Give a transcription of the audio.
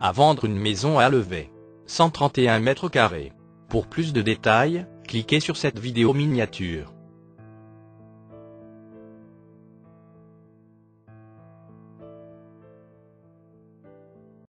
À vendre une maison à Levet. 131 mètres carrés. Pour plus de détails, cliquez sur cette vidéo miniature.